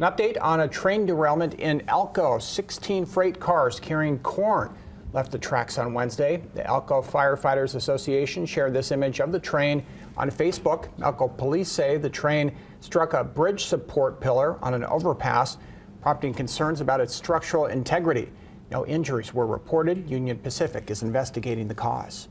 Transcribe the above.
An update on a train derailment in Elko. 16 freight cars carrying corn left the tracks on Wednesday. The Elko Firefighters Association shared this image of the train on Facebook. Elko police say the train struck a bridge support pillar on an overpass, prompting concerns about its structural integrity. No injuries were reported. Union Pacific is investigating the cause.